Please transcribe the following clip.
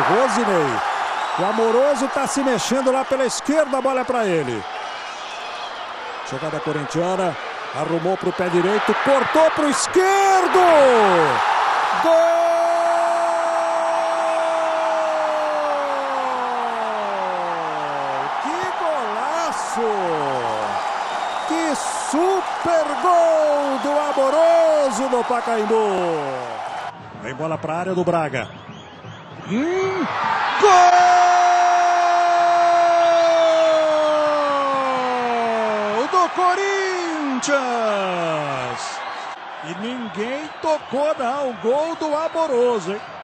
Rosinei. O Amoroso está se mexendo lá pela esquerda, a bola é para ele. Jogada corintiana, arrumou para o pé direito, cortou para o esquerdo. Gol! Que golaço! Que super gol do Amoroso no Pacaembu! Vem bola para a área do Braga. Hum, gol do Corinthians! E ninguém tocou não, gol do Amoroso, hein?